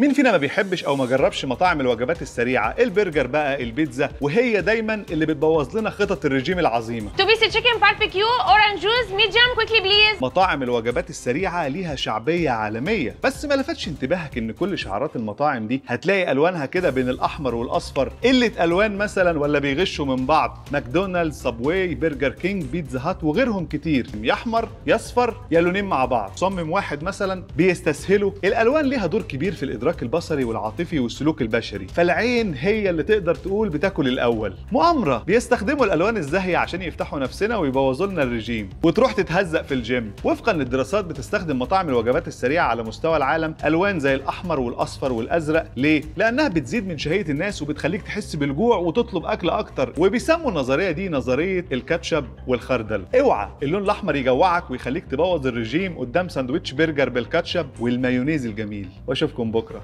مين فينا ما بيحبش أو ما جربش مطاعم الوجبات السريعة؟ البرجر بقى البيتزا وهي دايما اللي بتبوظ لنا خطط الرجيم العظيمة. two piece chicken barbecue orange juice medium quickly please مطاعم الوجبات السريعة ليها شعبية عالمية بس ما لفتش انتباهك إن كل شعارات المطاعم دي هتلاقي ألوانها كده بين الأحمر والأصفر؟ قلة ألوان مثلا ولا بيغشوا من بعض؟ McDonald's Subway Burger King Pizza Hut وغيرهم كتير. يا أحمر يا أصفر يا لونين مع بعض. صمم واحد مثلا بيستسهلوا الألوان ليها دور كبير في الإدراك البصري والعاطفي والسلوك البشري. فالعين هي اللي تقدر تقول بتاكل الأول. مؤامرة. بيستخدموا الألوان الزاهية عشان يفتحوا نفسنا ويبوظوا لنا الرجيم. وتروح تتهزق في الجيم. وفقا للدراسات بتستخدم مطاعم الوجبات السريعة على مستوى العالم ألوان زي الأحمر والأصفر والأزرق. ليه؟ لأنها بتزيد من شهية الناس وبتخليك تحس بالجوع وتطلب أكل أكتر. وبيسموا النظرية دي نظرية الكاتشب والخردل. اوعى اللون الأحمر يجوعك ويخليك تبوظ الرجيم قدام ساندوتش برجر بالكاتشب والمايونيز الجميل. وأشوفكم بكرة.